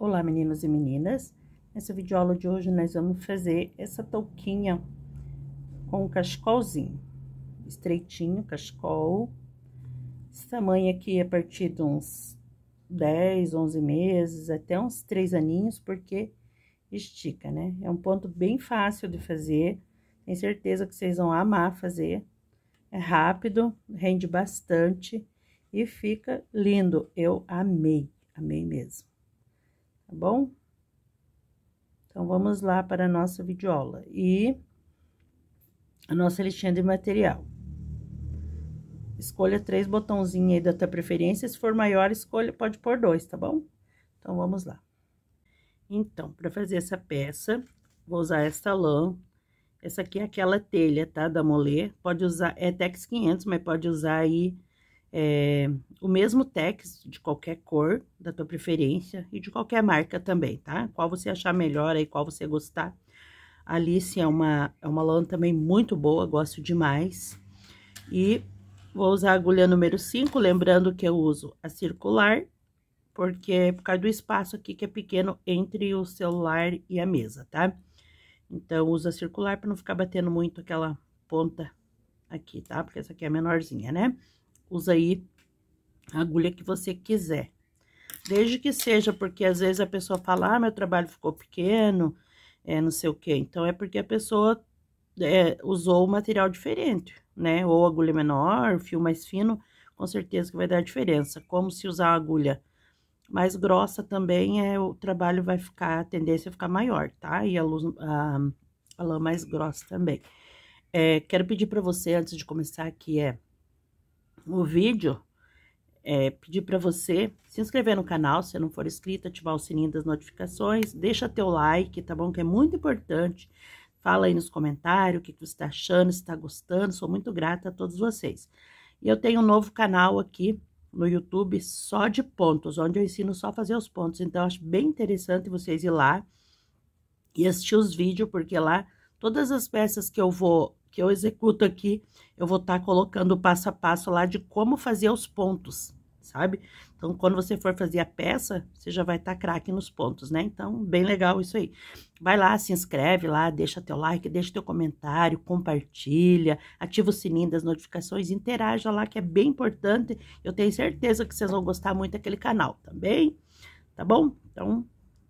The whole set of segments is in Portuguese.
Olá, meninos e meninas. Nessa videoaula de hoje, nós vamos fazer essa touquinha com um cachecolzinho. Estreitinho, cachecol. Esse tamanho aqui é a partir de uns 10, 11 meses, até uns 3 aninhos, porque estica, né? É um ponto bem fácil de fazer. Tenho certeza que vocês vão amar fazer. É rápido, rende bastante e fica lindo. Eu amei, amei mesmo tá bom? Então, vamos lá para a nossa videoaula. E a nossa listinha de material. Escolha três botãozinhos aí da tua preferência. Se for maior, escolha, pode pôr dois, tá bom? Então, vamos lá. Então, para fazer essa peça, vou usar esta lã. Essa aqui é aquela telha, tá? Da Molê. Pode usar, é Tex 500, mas pode usar aí é, o mesmo Tex de qualquer cor, da tua preferência, e de qualquer marca também, tá? Qual você achar melhor aí, qual você gostar. A Alice é uma, é uma lã também muito boa, gosto demais. E vou usar a agulha número 5, lembrando que eu uso a circular, porque é por causa do espaço aqui que é pequeno entre o celular e a mesa, tá? Então, usa circular para não ficar batendo muito aquela ponta aqui, tá? Porque essa aqui é menorzinha, né? Usa aí a agulha que você quiser. Desde que seja, porque às vezes a pessoa fala, ah, meu trabalho ficou pequeno, é, não sei o quê. Então, é porque a pessoa é, usou um material diferente, né? Ou agulha menor, fio mais fino, com certeza que vai dar diferença. Como se usar a agulha mais grossa também, é, o trabalho vai ficar, a tendência a ficar maior, tá? E a, luz, a, a lã mais grossa também. É, quero pedir para você, antes de começar aqui, é o vídeo, é, pedir para você se inscrever no canal, se não for inscrito, ativar o sininho das notificações, deixa teu like, tá bom? Que é muito importante. Fala aí nos comentários o que, que você tá achando, se tá gostando, sou muito grata a todos vocês. E eu tenho um novo canal aqui no YouTube só de pontos, onde eu ensino só a fazer os pontos. Então, acho bem interessante vocês ir lá e assistir os vídeos, porque lá todas as peças que eu vou que eu executo aqui, eu vou estar tá colocando o passo a passo lá de como fazer os pontos, sabe? Então, quando você for fazer a peça, você já vai estar tá craque nos pontos, né? Então, bem legal isso aí. Vai lá, se inscreve lá, deixa teu like, deixa teu comentário, compartilha, ativa o sininho das notificações, interaja lá, que é bem importante. Eu tenho certeza que vocês vão gostar muito daquele canal, também, tá bom? Então,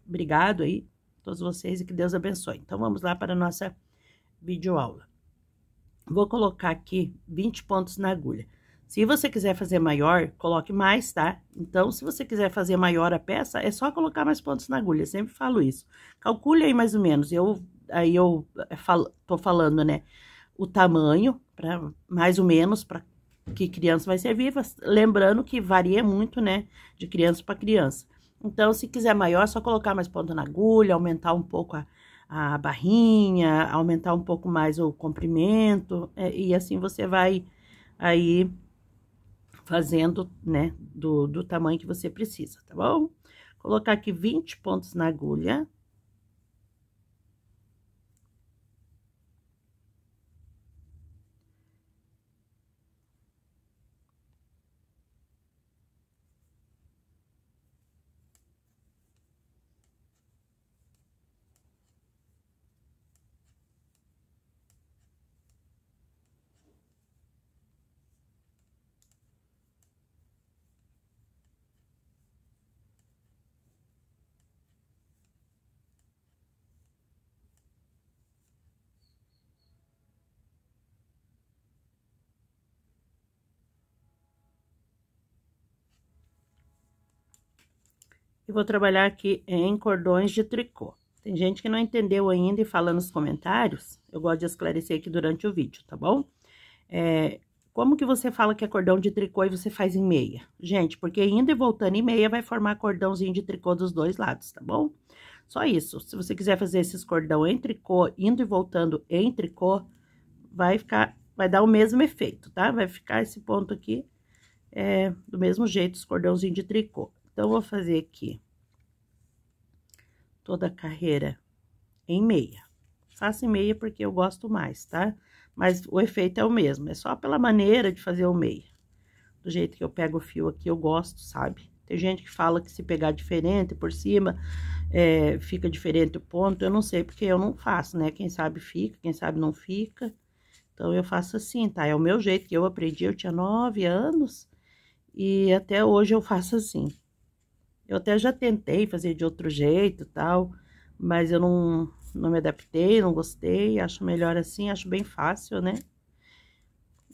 obrigado aí, todos vocês, e que Deus abençoe. Então, vamos lá para a nossa videoaula. Vou colocar aqui 20 pontos na agulha. Se você quiser fazer maior, coloque mais, tá? Então, se você quiser fazer maior a peça, é só colocar mais pontos na agulha, sempre falo isso. Calcule aí mais ou menos, eu, aí eu é, falo, tô falando, né, o tamanho, para mais ou menos, para que criança vai servir, lembrando que varia muito, né, de criança para criança. Então, se quiser maior, é só colocar mais ponto na agulha, aumentar um pouco a, a barrinha, aumentar um pouco mais o comprimento, é, e assim você vai aí fazendo, né, do, do tamanho que você precisa, tá bom? Colocar aqui 20 pontos na agulha. E vou trabalhar aqui em cordões de tricô. Tem gente que não entendeu ainda e fala nos comentários, eu gosto de esclarecer aqui durante o vídeo, tá bom? É, como que você fala que é cordão de tricô e você faz em meia? Gente, porque indo e voltando em meia vai formar cordãozinho de tricô dos dois lados, tá bom? Só isso. Se você quiser fazer esses cordão em tricô, indo e voltando em tricô, vai ficar, vai dar o mesmo efeito, tá? Vai ficar esse ponto aqui é, do mesmo jeito, os cordãozinhos de tricô. Então, vou fazer aqui toda a carreira em meia. Faço em meia porque eu gosto mais, tá? Mas o efeito é o mesmo, é só pela maneira de fazer o meia. Do jeito que eu pego o fio aqui, eu gosto, sabe? Tem gente que fala que se pegar diferente por cima, é, fica diferente o ponto. Eu não sei, porque eu não faço, né? Quem sabe fica, quem sabe não fica. Então, eu faço assim, tá? É o meu jeito que eu aprendi, eu tinha nove anos. E até hoje eu faço assim. Eu até já tentei fazer de outro jeito tal, mas eu não, não me adaptei, não gostei, acho melhor assim, acho bem fácil, né?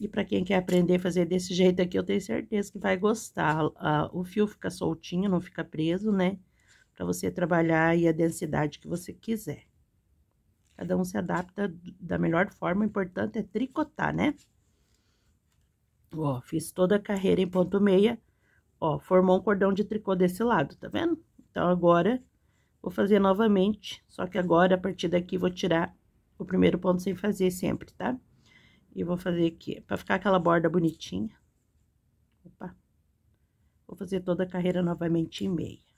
E para quem quer aprender a fazer desse jeito aqui, eu tenho certeza que vai gostar. o fio fica soltinho, não fica preso, né? Para você trabalhar aí a densidade que você quiser. Cada um se adapta da melhor forma, o importante é tricotar, né? Ó, fiz toda a carreira em ponto meia, Ó, formou um cordão de tricô desse lado, tá vendo? Então, agora, vou fazer novamente, só que agora, a partir daqui, vou tirar o primeiro ponto sem fazer sempre, tá? E vou fazer aqui, pra ficar aquela borda bonitinha. Opa. Vou fazer toda a carreira novamente em meia.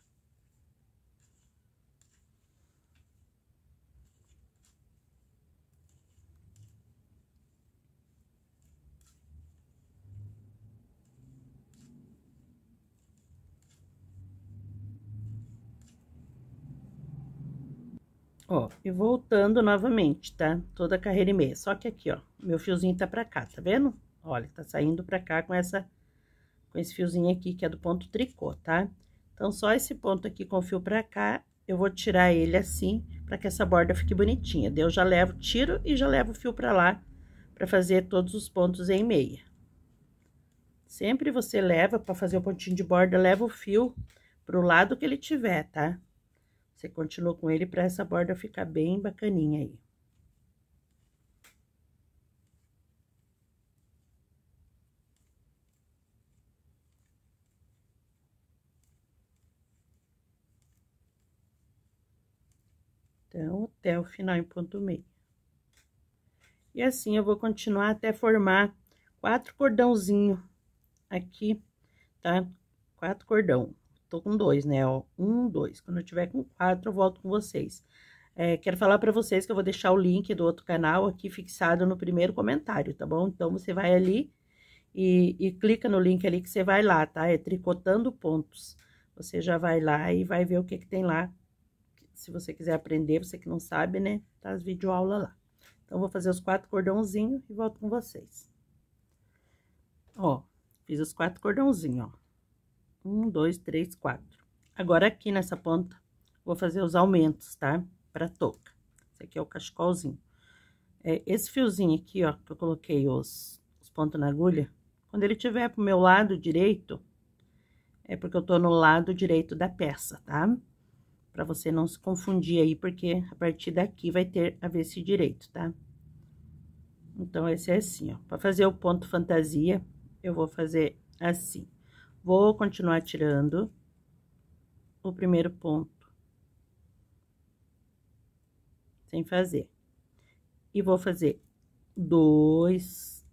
Ó, e voltando novamente, tá? Toda a carreira e meia. Só que aqui, ó, meu fiozinho tá pra cá, tá vendo? Olha, tá saindo pra cá com essa, com esse fiozinho aqui, que é do ponto tricô, tá? Então, só esse ponto aqui com o fio pra cá, eu vou tirar ele assim, pra que essa borda fique bonitinha. Daí, eu já levo, tiro e já levo o fio pra lá, pra fazer todos os pontos em meia. Sempre você leva, pra fazer o pontinho de borda, leva o fio pro lado que ele tiver, tá? Você continua com ele para essa borda ficar bem bacaninha aí. Então, até o final em ponto meio. E assim, eu vou continuar até formar quatro cordãozinho aqui, tá? Quatro cordão. Tô com dois, né, ó, um, dois. Quando eu tiver com quatro, eu volto com vocês. É, quero falar para vocês que eu vou deixar o link do outro canal aqui fixado no primeiro comentário, tá bom? Então, você vai ali e, e clica no link ali que você vai lá, tá? É Tricotando Pontos. Você já vai lá e vai ver o que que tem lá. Se você quiser aprender, você que não sabe, né? Tá as videoaulas lá. Então, vou fazer os quatro cordãozinhos e volto com vocês. Ó, fiz os quatro cordãozinhos, ó. Um, dois, três, quatro. Agora, aqui nessa ponta, vou fazer os aumentos, tá? Pra touca. Esse aqui é o cachecolzinho. É, esse fiozinho aqui, ó, que eu coloquei os, os pontos na agulha, quando ele tiver pro meu lado direito, é porque eu tô no lado direito da peça, tá? Pra você não se confundir aí, porque a partir daqui vai ter a ver se direito, tá? Então, esse é assim, ó. Pra fazer o ponto fantasia, eu vou fazer assim. Vou continuar tirando o primeiro ponto. Sem fazer. E vou fazer dois,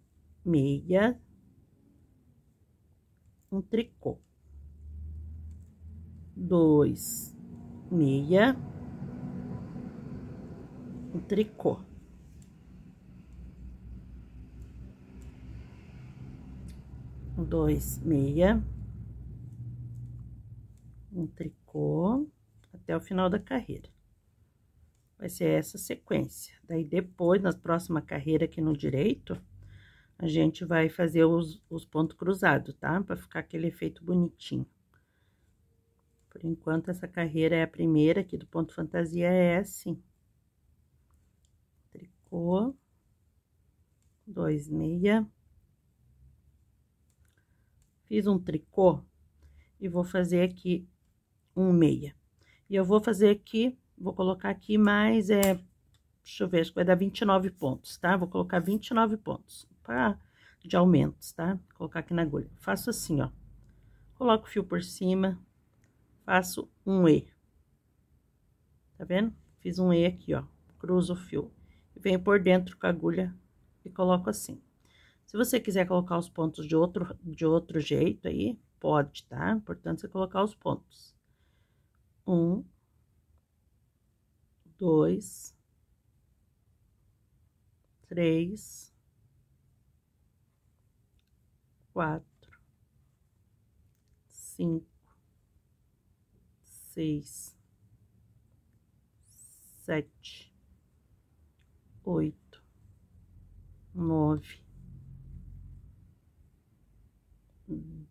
meia, um tricô. Dois, meia, um tricô. Dois, meia, um tricô até o final da carreira. Vai ser essa sequência. Daí, depois, na próxima carreira aqui no direito, a gente vai fazer os, os pontos cruzados, tá? Pra ficar aquele efeito bonitinho. Por enquanto, essa carreira é a primeira aqui do ponto fantasia, é assim. Tricô, dois meia. Fiz um tricô e vou fazer aqui um meia. E eu vou fazer aqui, vou colocar aqui mais, é, deixa eu ver, acho que vai dar 29 pontos, tá? Vou colocar 29 pontos pra, de aumentos, tá? Vou colocar aqui na agulha. Faço assim, ó. Coloco o fio por cima, faço um E. Tá vendo? Fiz um E aqui, ó. Cruzo o fio. E venho por dentro com a agulha e coloco assim. Se você quiser colocar os pontos de outro, de outro jeito aí, pode, tá? Importante você colocar os pontos um, dois, três, quatro, cinco, seis, sete, oito, nove,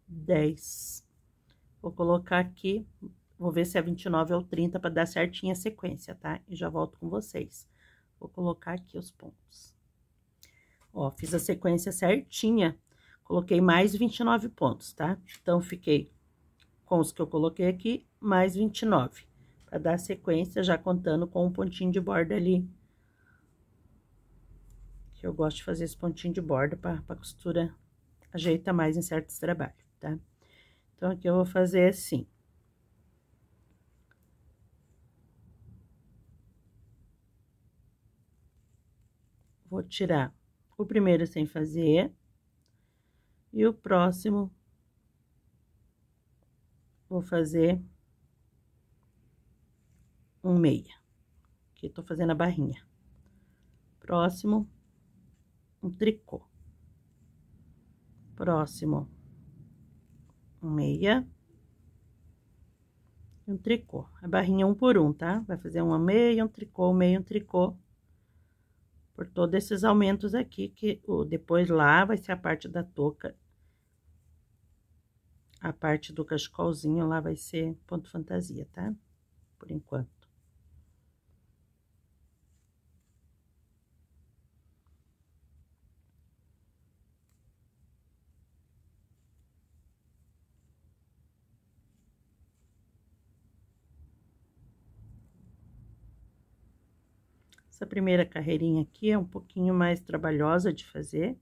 dez. Vou colocar aqui, vou ver se é 29 ou 30 para dar certinha a sequência, tá? E já volto com vocês. Vou colocar aqui os pontos. Ó, fiz a sequência certinha, coloquei mais 29 pontos, tá? Então, fiquei com os que eu coloquei aqui, mais 29. Para dar sequência, já contando com um pontinho de borda ali. Que eu gosto de fazer esse pontinho de borda para a costura ajeita mais em certos trabalhos, tá? Então, aqui eu vou fazer assim. Vou tirar o primeiro sem fazer. E o próximo, vou fazer um meia. Aqui, tô fazendo a barrinha. Próximo, um tricô. Próximo, um meia. Um tricô. A barrinha um por um, tá? Vai fazer uma meia, um tricô, um meia, um tricô por todos esses aumentos aqui, que o, depois lá vai ser a parte da touca. A parte do cachecolzinho lá vai ser ponto fantasia, tá? Por enquanto. Essa primeira carreirinha aqui é um pouquinho mais trabalhosa de fazer,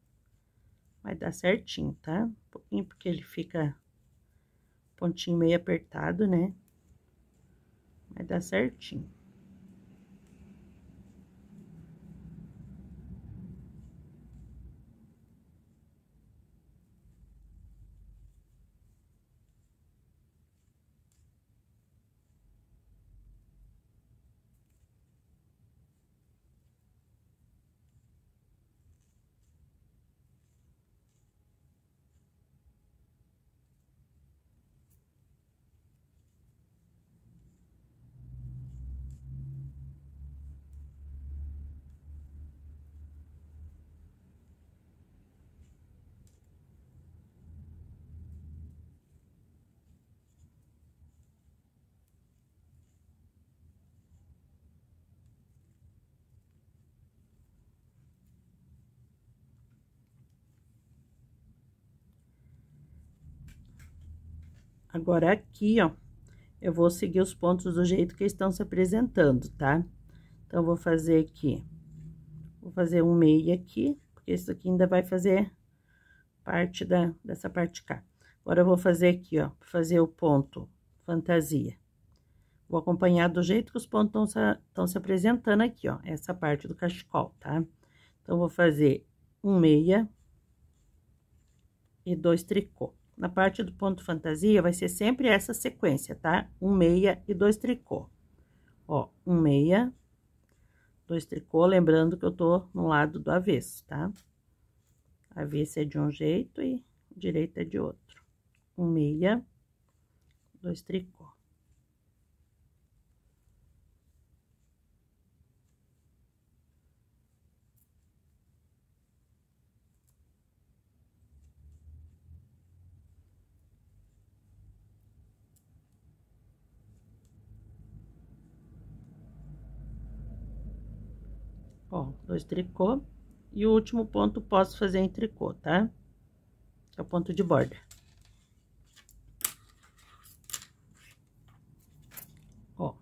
vai dar certinho, tá? Um pouquinho porque ele fica pontinho meio apertado, né? Vai dar certinho. Agora, aqui, ó, eu vou seguir os pontos do jeito que estão se apresentando, tá? Então, vou fazer aqui, vou fazer um meio aqui, porque isso aqui ainda vai fazer parte da, dessa parte cá. Agora, eu vou fazer aqui, ó, fazer o ponto fantasia. Vou acompanhar do jeito que os pontos estão se, se apresentando aqui, ó, essa parte do cachecol, tá? Então, vou fazer um meia e dois tricô. Na parte do ponto fantasia, vai ser sempre essa sequência, tá? Um meia e dois tricô. Ó, um meia, dois tricô, lembrando que eu tô no lado do avesso, tá? Avesso é de um jeito e direita é de outro. Um meia, dois tricô. Dois tricô. E o último ponto posso fazer em tricô, tá? É o ponto de borda. Ó.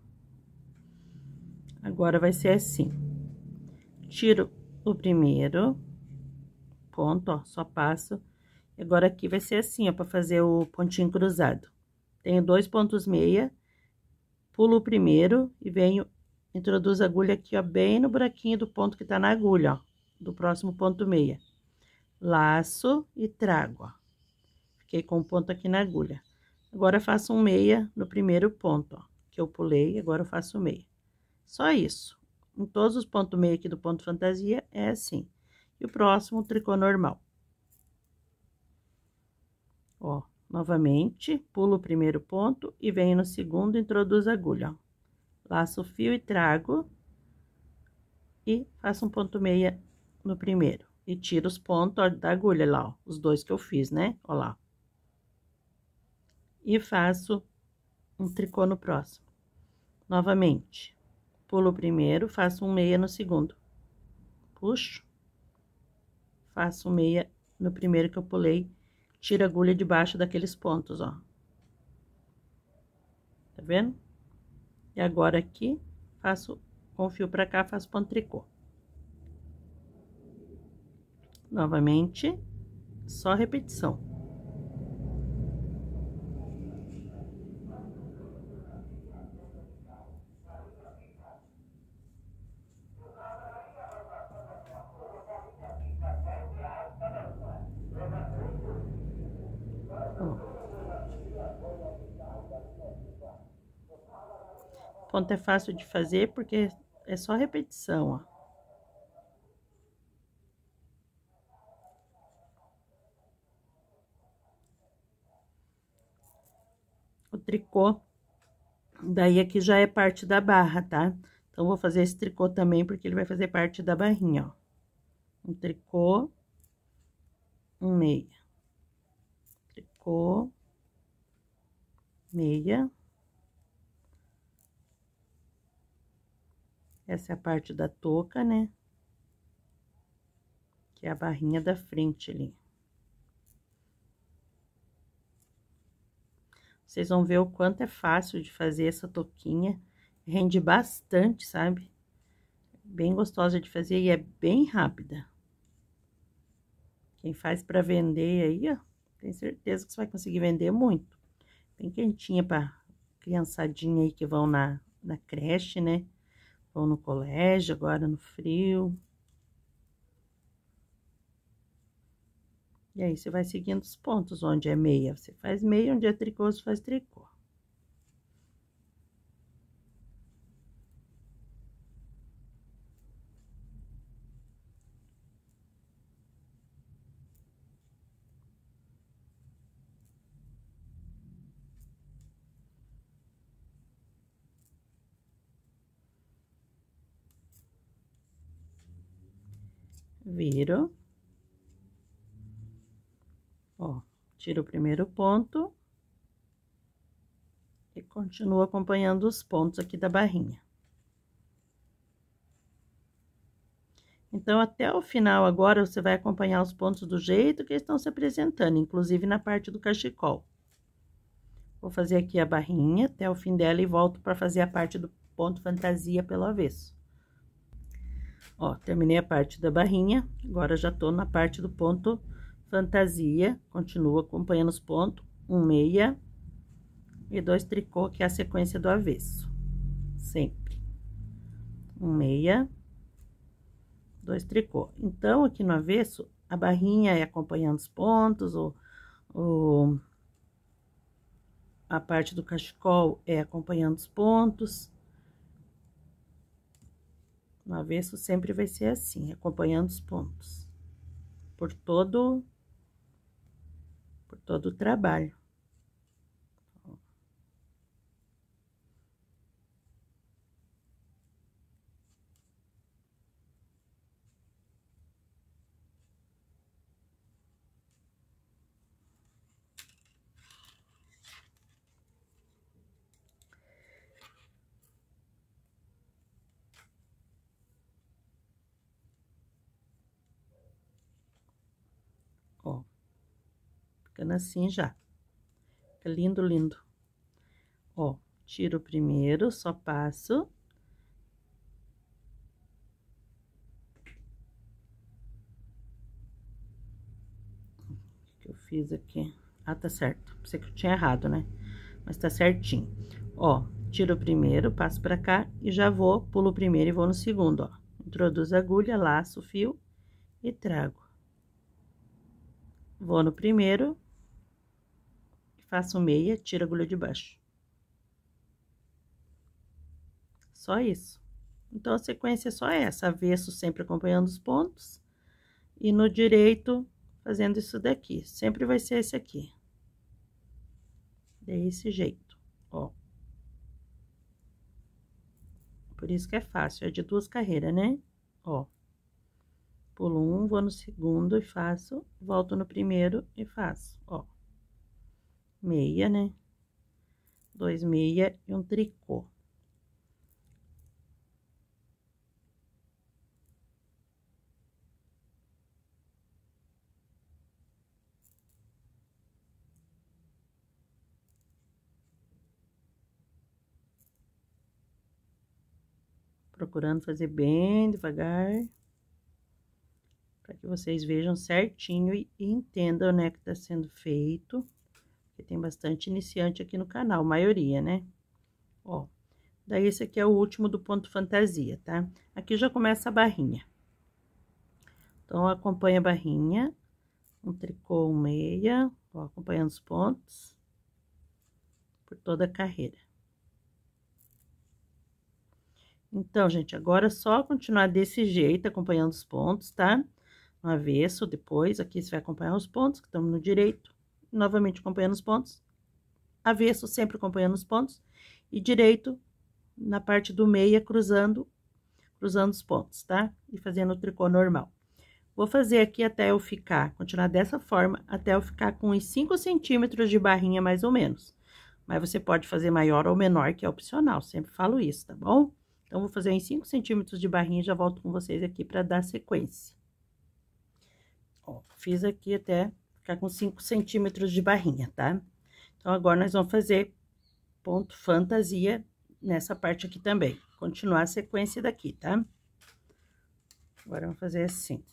Agora, vai ser assim. Tiro o primeiro ponto, ó, só passo. Agora, aqui vai ser assim, ó, pra fazer o pontinho cruzado. Tenho dois pontos meia, pulo o primeiro e venho Introduz a agulha aqui, ó, bem no buraquinho do ponto que tá na agulha, ó, do próximo ponto meia. Laço e trago, ó. Fiquei com o ponto aqui na agulha. Agora, faço um meia no primeiro ponto, ó, que eu pulei, agora eu faço meia. Só isso. Em todos os pontos meia aqui do ponto fantasia, é assim. E o próximo, tricô normal. Ó, Novamente, pulo o primeiro ponto e venho no segundo, introduzo a agulha, ó. Laço o fio e trago. E faço um ponto meia no primeiro. E tiro os pontos ó, da agulha lá, ó, os dois que eu fiz, né? Ó lá. E faço um tricô no próximo. Novamente, pulo o primeiro, faço um meia no segundo. Puxo. Faço um meia no primeiro que eu pulei tira a agulha debaixo daqueles pontos, ó. Tá vendo? E agora aqui, faço com o fio pra cá, faço ponto tricô. Novamente, só repetição. Ponto é fácil de fazer porque é só repetição, ó. O tricô, daí aqui já é parte da barra, tá? Então, vou fazer esse tricô também, porque ele vai fazer parte da barrinha, ó. Um tricô, um meia. Tricô, meia. Essa é a parte da touca, né? Que é a barrinha da frente ali. Vocês vão ver o quanto é fácil de fazer essa touquinha. Rende bastante, sabe? Bem gostosa de fazer e é bem rápida. Quem faz para vender aí, ó, tem certeza que você vai conseguir vender muito. Bem quentinha para criançadinha aí que vão na, na creche, né? Vão no colégio, agora no frio. E aí, você vai seguindo os pontos onde é meia. Você faz meia, onde é tricô, você faz tricô. Viro. Ó, tiro o primeiro ponto. E continuo acompanhando os pontos aqui da barrinha. Então, até o final agora, você vai acompanhar os pontos do jeito que estão se apresentando, inclusive na parte do cachecol. Vou fazer aqui a barrinha até o fim dela e volto para fazer a parte do ponto fantasia pelo avesso. Ó, terminei a parte da barrinha, agora já tô na parte do ponto fantasia, continuo acompanhando os pontos, um meia e dois tricô, que é a sequência do avesso, sempre. Um meia, dois tricô. Então, aqui no avesso, a barrinha é acompanhando os pontos, o, o, a parte do cachecol é acompanhando os pontos, no avesso sempre vai ser assim, acompanhando os pontos. Por todo, por todo o trabalho. Ficando assim já. Fica lindo, lindo. Ó, tiro o primeiro, só passo. O que eu fiz aqui? Ah, tá certo. Pensei que eu tinha errado, né? Mas tá certinho. Ó, tiro o primeiro, passo pra cá e já vou, pulo o primeiro e vou no segundo, ó. Introduzo a agulha, laço o fio e trago. Vou no primeiro, faço meia, tiro a agulha de baixo. Só isso. Então, a sequência é só essa, avesso sempre acompanhando os pontos, e no direito, fazendo isso daqui. Sempre vai ser esse aqui. Desse jeito, ó. Por isso que é fácil, é de duas carreiras, né? Ó. Pulo um, vou no segundo e faço, volto no primeiro e faço, ó. Meia, né? Dois meia e um tricô. procurando fazer bem devagar, para que vocês vejam certinho e, entendam, né, que tá sendo feito, porque tem bastante iniciante aqui no canal, maioria, né? Ó, daí esse aqui é o último do ponto fantasia, tá? Aqui já começa a barrinha. Então, acompanha a barrinha, um tricô, um meia, ó, acompanhando os pontos, por toda a carreira. Então, gente, agora é só continuar desse jeito, acompanhando os pontos, tá? No avesso, depois, aqui você vai acompanhar os pontos, que estamos no direito. Novamente acompanhando os pontos. Avesso, sempre acompanhando os pontos. E direito, na parte do meia, cruzando, cruzando os pontos, tá? E fazendo o tricô normal. Vou fazer aqui até eu ficar, continuar dessa forma, até eu ficar com uns 5 centímetros de barrinha, mais ou menos. Mas você pode fazer maior ou menor, que é opcional, sempre falo isso, tá bom? Então, vou fazer em 5 centímetros de barrinha e já volto com vocês aqui para dar sequência. Ó, fiz aqui até ficar com 5 centímetros de barrinha, tá? Então, agora nós vamos fazer ponto fantasia nessa parte aqui também. Continuar a sequência daqui, tá? Agora, vamos fazer assim.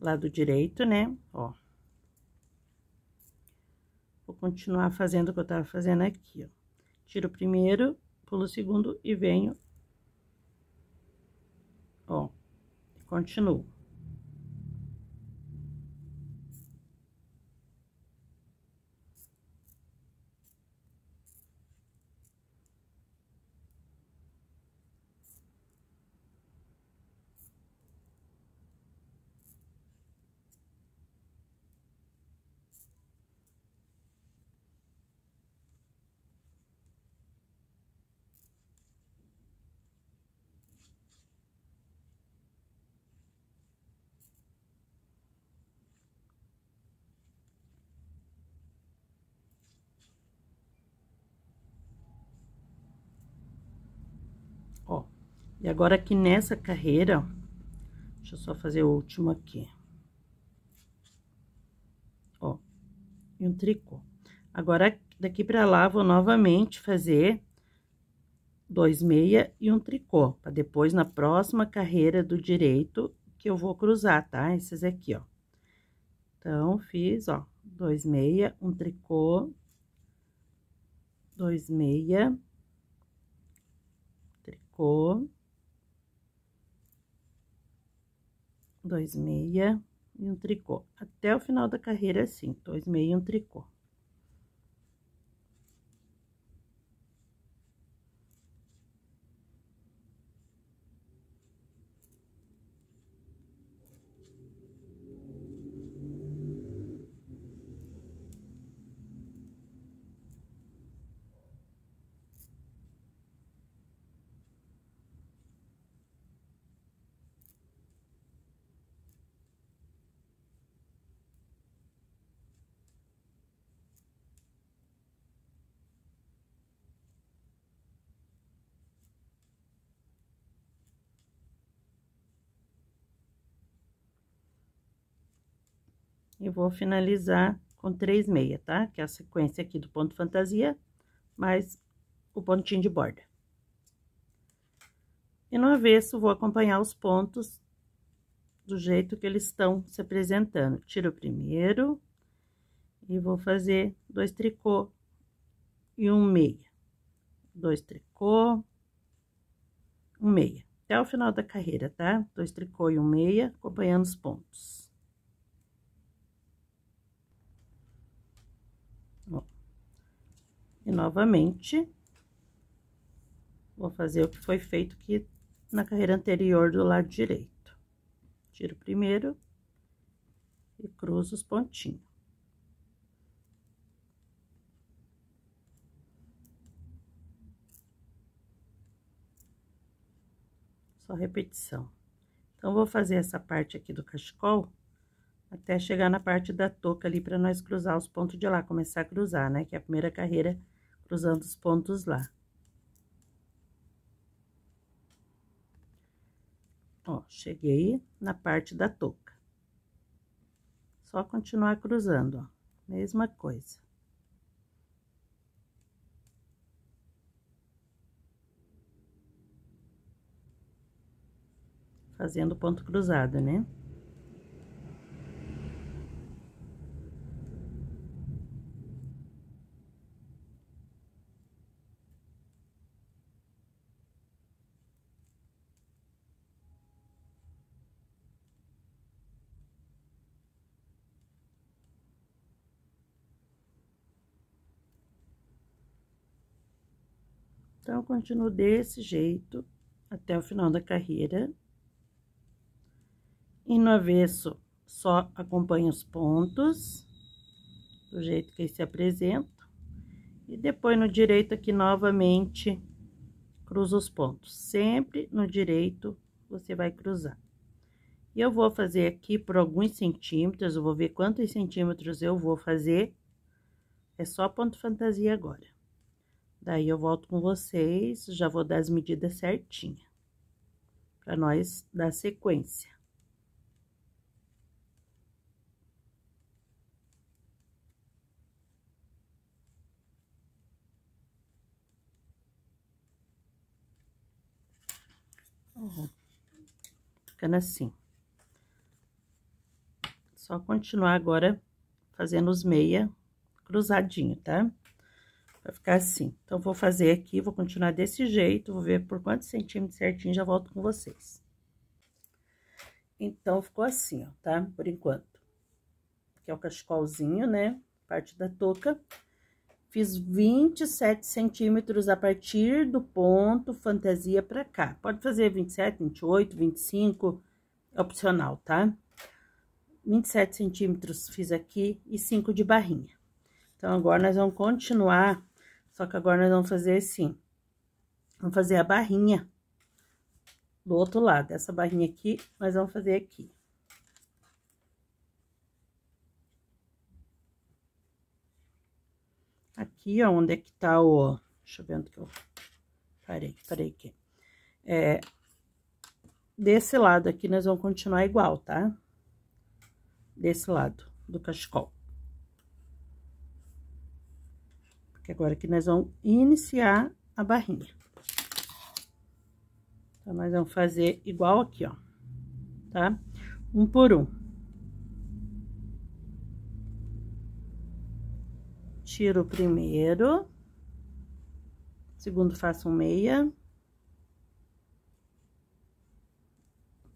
Lado direito, né? Ó. Vou continuar fazendo o que eu tava fazendo aqui, ó. Tiro o primeiro pulo o segundo e venho, ó, continuo. E agora, aqui nessa carreira, deixa eu só fazer o último aqui. Ó, e um tricô. Agora, daqui pra lá, vou novamente fazer dois meia e um tricô, pra depois, na próxima carreira do direito, que eu vou cruzar, tá? Esses aqui, ó. Então, fiz, ó, dois meia, um tricô, dois meia, tricô, dois meia e um tricô. Até o final da carreira, assim, dois meia e um tricô. E vou finalizar com três meia, tá? Que é a sequência aqui do ponto fantasia, mais o pontinho de borda. E no avesso, vou acompanhar os pontos do jeito que eles estão se apresentando. Tiro o primeiro e vou fazer dois tricô e um meia. Dois tricô, um meia. Até o final da carreira, tá? Dois tricô e um meia, acompanhando os pontos. E novamente, vou fazer o que foi feito aqui na carreira anterior do lado direito. Tiro primeiro e cruzo os pontinhos. Só repetição. Então, vou fazer essa parte aqui do cachecol até chegar na parte da touca ali para nós cruzar os pontos de lá, começar a cruzar, né? Que é a primeira carreira cruzando os pontos lá. Ó, cheguei na parte da touca. Só continuar cruzando, ó, mesma coisa. Fazendo ponto cruzado, né? Continuo desse jeito até o final da carreira. E no avesso, só acompanho os pontos, do jeito que se apresentam. E depois no direito aqui, novamente, cruzo os pontos. Sempre no direito, você vai cruzar. E eu vou fazer aqui por alguns centímetros, eu vou ver quantos centímetros eu vou fazer. É só ponto fantasia agora. Daí, eu volto com vocês, já vou dar as medidas certinha. Pra nós dar sequência. Ficando assim. Só continuar agora fazendo os meia cruzadinho, tá? Vai ficar assim. Então, vou fazer aqui, vou continuar desse jeito, vou ver por quantos centímetros certinho, já volto com vocês. Então, ficou assim, ó, tá? Por enquanto. Aqui é o cachecolzinho, né? Parte da touca. Fiz 27 centímetros a partir do ponto fantasia pra cá. Pode fazer 27, 28, 25, é opcional, tá? 27 centímetros fiz aqui e 5 de barrinha. Então, agora nós vamos continuar só que agora nós vamos fazer assim. Vamos fazer a barrinha do outro lado. Essa barrinha aqui, nós vamos fazer aqui. Aqui, ó, onde é que tá o... Deixa eu ver onde que eu... Parei, parei aqui. É, desse lado aqui, nós vamos continuar igual, tá? Desse lado do cachecol. Que agora aqui nós vamos iniciar a barrinha. Então, nós vamos fazer igual aqui, ó, tá? Um por um. Tiro o primeiro. Segundo, faço um meia.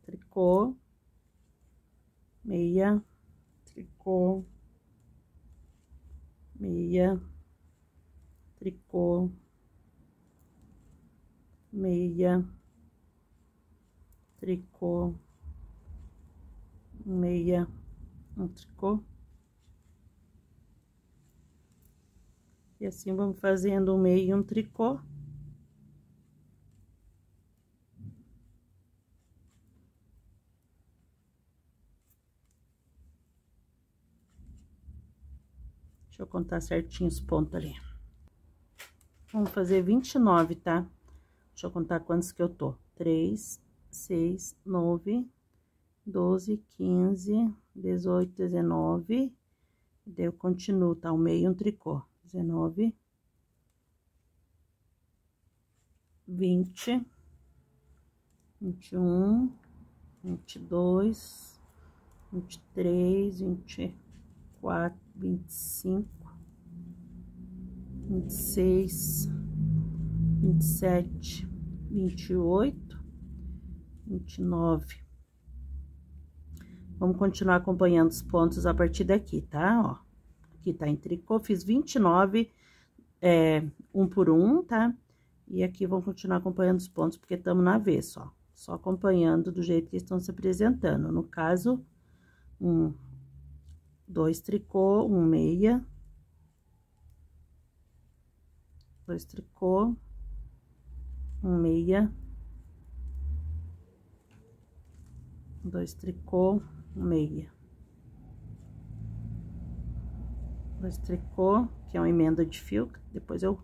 Tricô. Meia. Tricô. Meia tricô, meia, tricô, meia, um tricô. E assim vamos fazendo um meio e um tricô. Deixa eu contar certinho os pontos ali. Vamos fazer 29, tá? Deixa eu contar quantos que eu tô. 3, 6, 9, 12, 15, 18, 19. Daí eu continuo, tá? O meio um tricô. 19, 20, 21, 22, 23, 24, 25, vinte seis, vinte sete, vinte oito, vinte nove. Vamos continuar acompanhando os pontos a partir daqui, tá? Ó, aqui tá em tricô, fiz vinte e nove, é, um por um, tá? E aqui vamos continuar acompanhando os pontos, porque estamos na avesso, ó. Só acompanhando do jeito que estão se apresentando. No caso, um, dois tricô, um meia, dois tricô, um meia, dois tricô, meia. Dois tricô, que é uma emenda de fio, depois eu,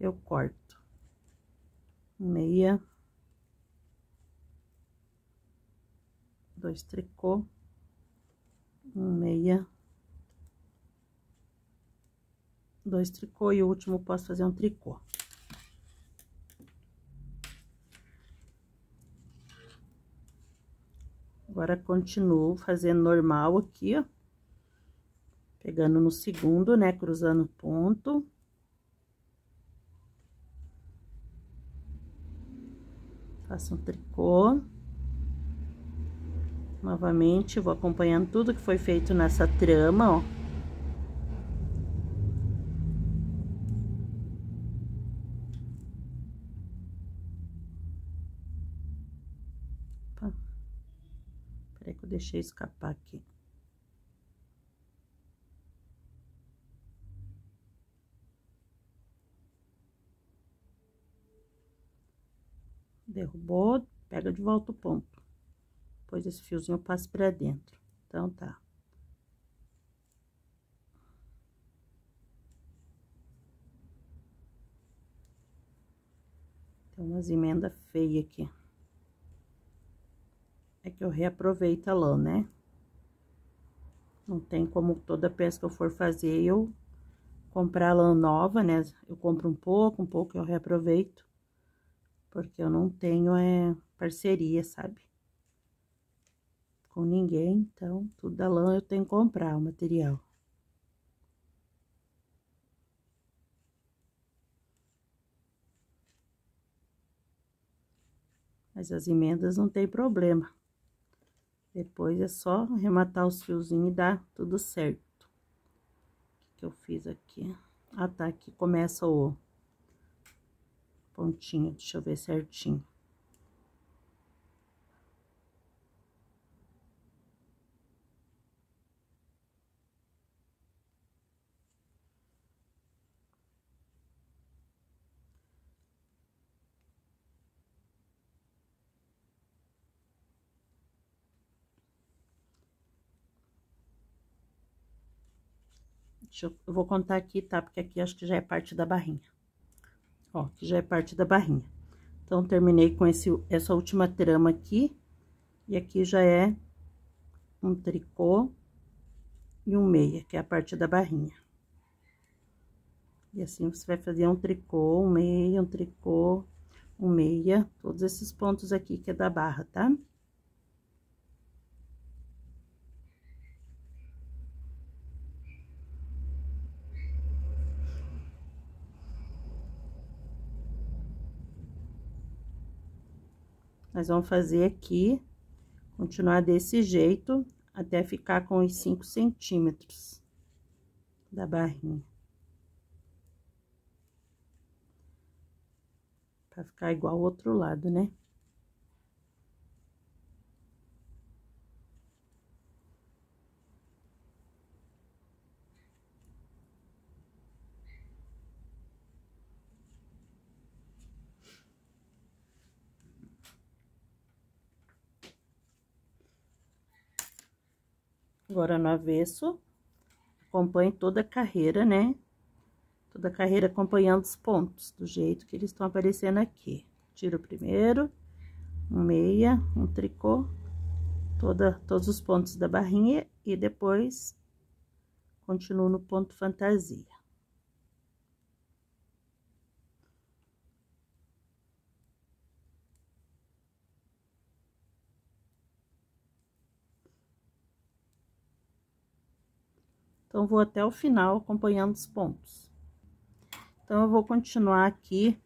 eu corto. Meia. Dois tricô, meia. Dois tricô e o último posso fazer um tricô. Agora, continuo fazendo normal aqui, ó. Pegando no segundo, né, cruzando ponto. Faço um tricô. Novamente, vou acompanhando tudo que foi feito nessa trama, ó. Deixei escapar aqui. Derrubou, pega de volta o ponto. Depois esse fiozinho passa pra dentro. Então, tá. Tem umas emendas feias aqui é que eu reaproveito a lã, né? Não tem como toda peça que eu for fazer, eu comprar lã nova, né? Eu compro um pouco, um pouco eu reaproveito. Porque eu não tenho, é, parceria, sabe? Com ninguém, então, tudo da lã eu tenho que comprar o material. Mas as emendas não tem problema. Depois é só arrematar os fiozinhos e dar tudo certo. O que eu fiz aqui? Ah, tá, aqui começa o pontinho, deixa eu ver certinho. Deixa eu, eu vou contar aqui, tá? Porque aqui acho que já é parte da barrinha. Ó, que já é parte da barrinha. Então, terminei com esse, essa última trama aqui. E aqui já é um tricô e um meia, que é a parte da barrinha. E assim, você vai fazer um tricô, um meia, um tricô, um meia, todos esses pontos aqui que é da barra, tá? Tá? Nós vamos fazer aqui, continuar desse jeito, até ficar com os 5 centímetros da barrinha. Pra ficar igual o outro lado, né? Agora, no avesso, acompanhe toda a carreira, né? Toda a carreira acompanhando os pontos, do jeito que eles estão aparecendo aqui. Tiro o primeiro, um meia, um tricô, toda, todos os pontos da barrinha e depois continuo no ponto fantasia. Então, vou até o final acompanhando os pontos. Então, eu vou continuar aqui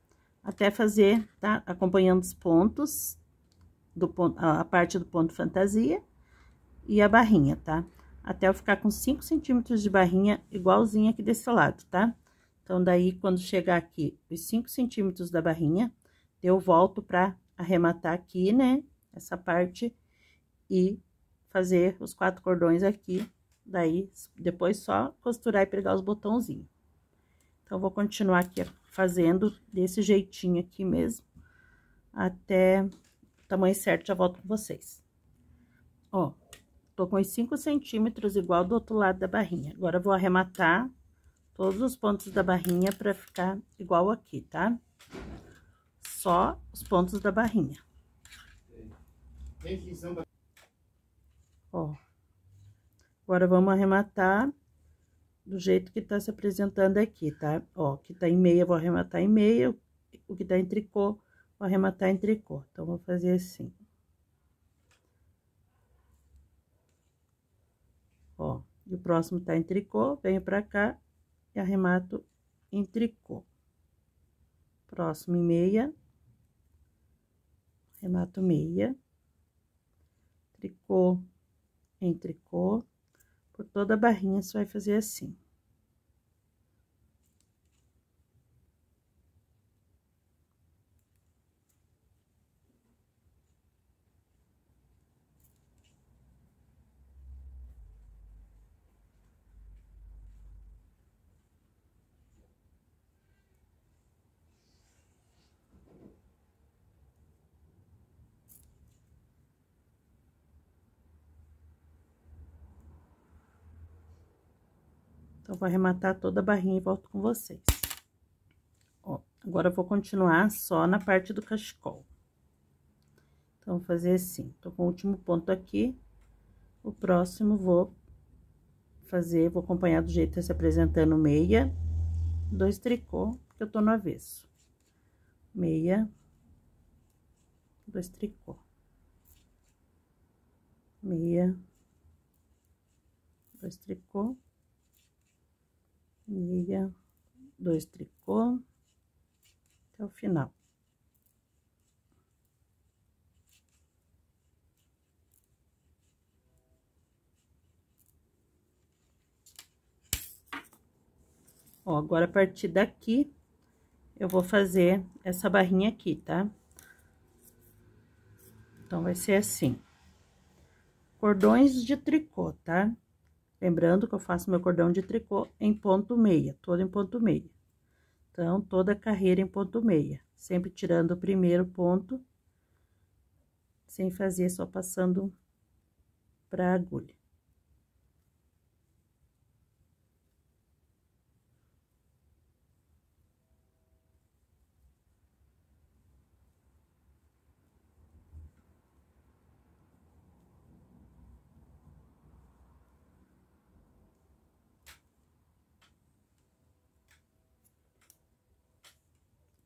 até fazer, tá? Acompanhando os pontos, do ponto, a parte do ponto fantasia e a barrinha, tá? Até eu ficar com 5 centímetros de barrinha igualzinha aqui desse lado, tá? Então, daí, quando chegar aqui os 5 centímetros da barrinha, eu volto pra arrematar aqui, né? Essa parte e fazer os quatro cordões aqui Daí, depois só costurar e pregar os botãozinhos. Então, vou continuar aqui fazendo desse jeitinho aqui mesmo, até o tamanho certo, já volto com vocês. Ó, tô com os 5 centímetros igual do outro lado da barrinha. Agora, vou arrematar todos os pontos da barrinha pra ficar igual aqui, tá? Só os pontos da barrinha. Ó. Agora, vamos arrematar do jeito que tá se apresentando aqui, tá? Ó, que tá em meia, vou arrematar em meia, o que tá em tricô, vou arrematar em tricô. Então, vou fazer assim. Ó, e o próximo tá em tricô, venho pra cá e arremato em tricô. Próximo em meia, arremato meia, tricô em tricô, por toda a barrinha você vai fazer assim. Vou arrematar toda a barrinha e volto com vocês. Ó, agora, eu vou continuar só na parte do cachecol. Então, vou fazer assim, tô com o último ponto aqui, o próximo vou fazer, vou acompanhar do jeito que tá se apresentando meia, dois tricô, que eu tô no avesso. Meia, dois tricô. Meia, dois tricô meia, dois tricô, até o final. Ó, agora, a partir daqui, eu vou fazer essa barrinha aqui, tá? Então, vai ser assim. Cordões de tricô, tá? Lembrando que eu faço meu cordão de tricô em ponto meia, todo em ponto meia. Então, toda a carreira em ponto meia, sempre tirando o primeiro ponto, sem fazer, só passando pra agulha.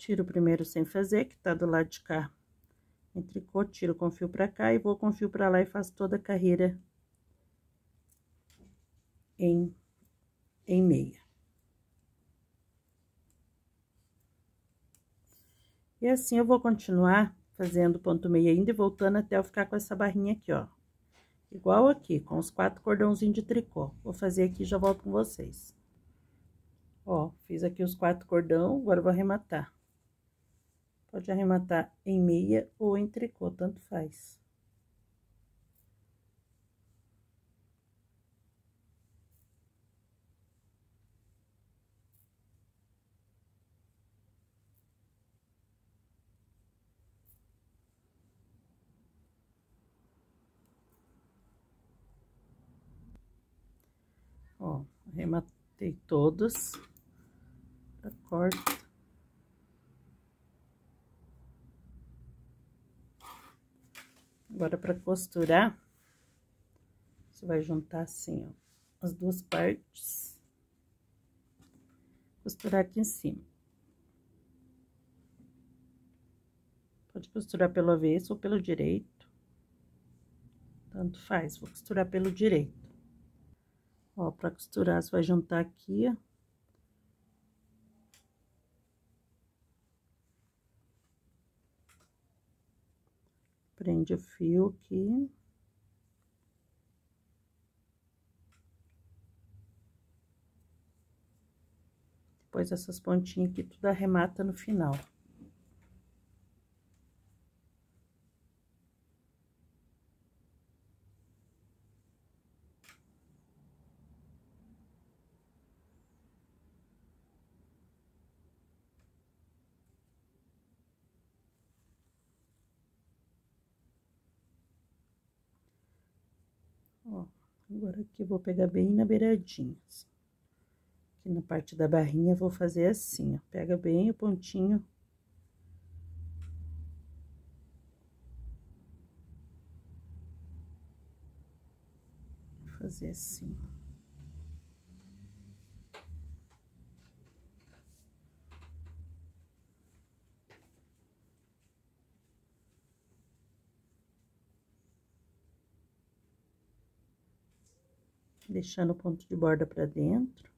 Tiro primeiro sem fazer, que tá do lado de cá. Em tricô, tiro com fio pra cá e vou com fio pra lá e faço toda a carreira em, em meia. E assim eu vou continuar fazendo ponto meia ainda e voltando até eu ficar com essa barrinha aqui, ó. Igual aqui, com os quatro cordãozinhos de tricô. Vou fazer aqui e já volto com vocês. Ó, fiz aqui os quatro cordão, agora vou arrematar. Pode arrematar em meia ou em tricô, tanto faz. Ó, arrematei todos. Corto. Agora, para costurar, você vai juntar assim, ó, as duas partes. Costurar aqui em cima. Pode costurar pelo avesso ou pelo direito. Tanto faz, vou costurar pelo direito. Ó, pra costurar, você vai juntar aqui, ó. Prende o fio aqui. Depois, essas pontinhas aqui, tudo arremata no final. Vou pegar bem na beiradinha, assim. Aqui na parte da barrinha, vou fazer assim, ó. Pega bem o pontinho. Fazer assim. Deixando o ponto de borda pra dentro.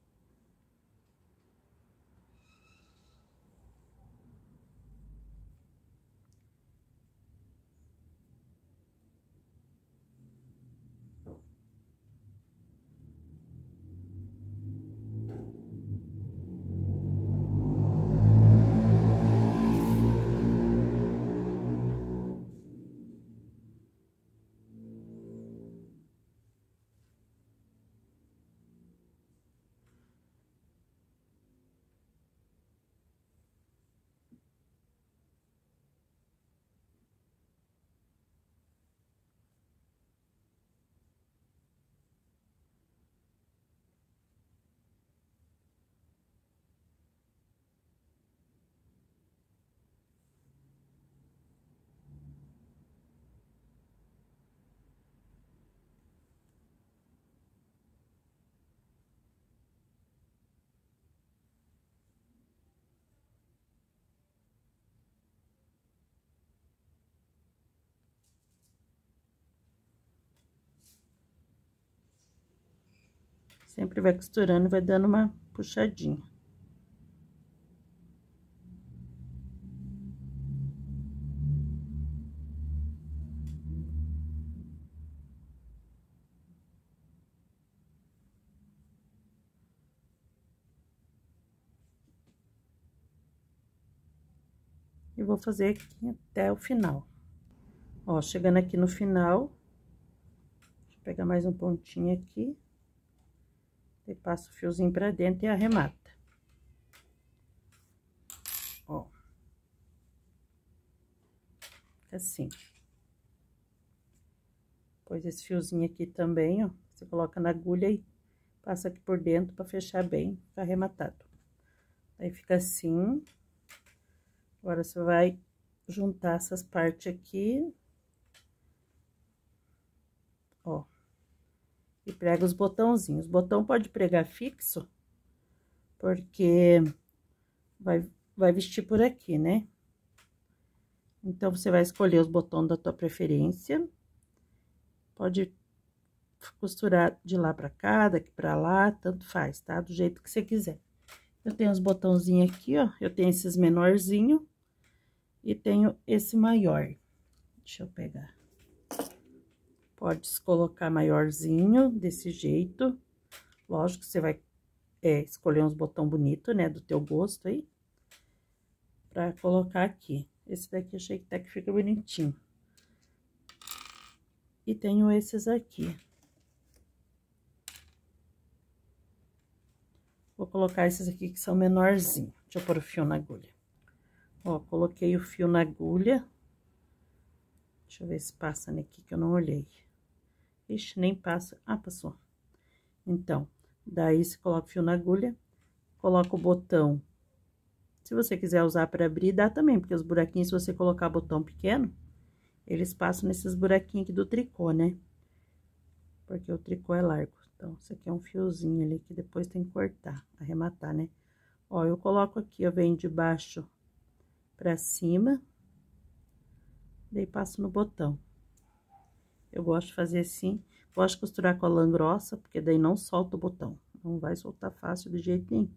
Sempre vai costurando, vai dando uma puxadinha. E vou fazer aqui até o final. Ó, chegando aqui no final, deixa eu pegar mais um pontinho aqui. E passa o fiozinho pra dentro e arremata. Ó. Assim. Pôs esse fiozinho aqui também, ó. Você coloca na agulha e passa aqui por dentro pra fechar bem, arrematado. Aí fica assim. Agora, você vai juntar essas partes aqui. Ó e prega os botãozinhos. Botão pode pregar fixo, porque vai, vai vestir por aqui, né? Então, você vai escolher os botões da tua preferência. Pode costurar de lá pra cá, daqui pra lá, tanto faz, tá? Do jeito que você quiser. Eu tenho os botãozinhos aqui, ó. Eu tenho esses menorzinhos e tenho esse maior. Deixa eu pegar. Pode colocar maiorzinho, desse jeito. Lógico você vai é, escolher uns botão bonito, né, do teu gosto aí. Pra colocar aqui. Esse daqui achei que até que fica bonitinho. E tenho esses aqui. Vou colocar esses aqui que são menorzinhos. Deixa eu pôr o fio na agulha. Ó, coloquei o fio na agulha. Deixa eu ver se passa aqui que eu não olhei. Ixi, nem passa. Ah, passou. Então, daí você coloca o fio na agulha, coloca o botão. Se você quiser usar para abrir, dá também, porque os buraquinhos, se você colocar botão pequeno, eles passam nesses buraquinhos aqui do tricô, né? Porque o tricô é largo. Então, isso aqui é um fiozinho ali que depois tem que cortar, arrematar, né? Ó, eu coloco aqui, eu venho de baixo pra cima, daí passo no botão. Eu gosto de fazer assim, gosto de costurar com a lã grossa, porque daí não solta o botão. Não vai soltar fácil de jeito nenhum.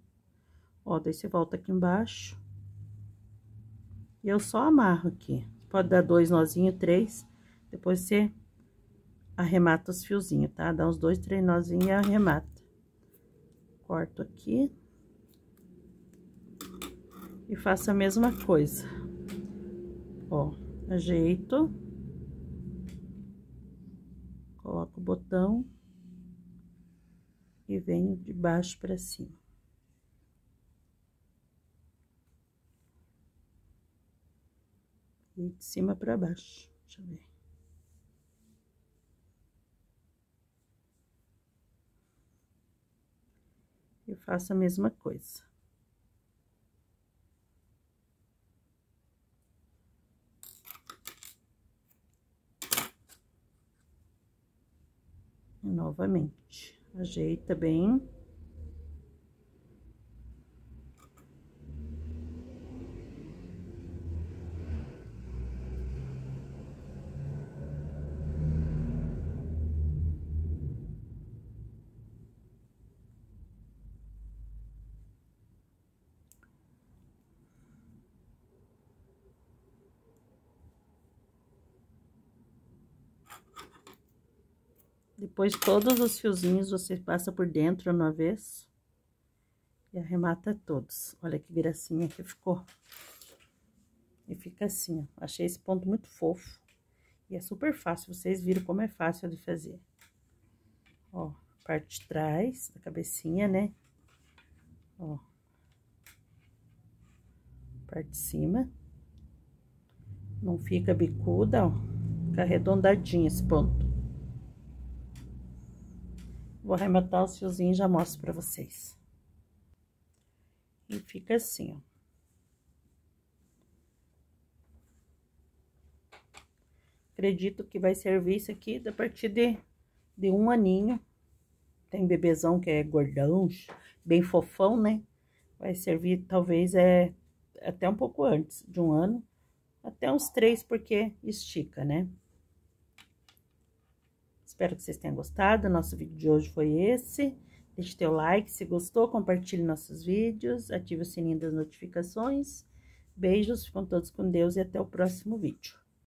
Ó, daí você volta aqui embaixo. E eu só amarro aqui. Pode dar dois nozinhos, três. Depois você arremata os fiozinhos, tá? Dá uns dois, três nozinhos e arremata. Corto aqui. E faço a mesma coisa. Ó, ajeito coloco o botão e venho de baixo para cima. E de cima para baixo, deixa eu ver. Eu faço a mesma coisa. Novamente, ajeita bem. Depois, todos os fiozinhos você passa por dentro no avesso. E arremata todos. Olha que gracinha que ficou. E fica assim, ó. Achei esse ponto muito fofo. E é super fácil, vocês viram como é fácil de fazer. Ó, parte de trás da cabecinha, né? Ó. Parte de cima. Não fica bicuda, ó. Fica arredondadinho esse ponto. Vou arrematar os fiozinhos e já mostro pra vocês. E fica assim, ó. Acredito que vai servir isso aqui a partir de, de um aninho. Tem bebezão que é gordão, bem fofão, né? Vai servir, talvez, é até um pouco antes de um ano. Até uns três, porque estica, né? Espero que vocês tenham gostado. Nosso vídeo de hoje foi esse. Deixe teu like se gostou, compartilhe nossos vídeos, ative o sininho das notificações. Beijos, ficam todos com Deus e até o próximo vídeo.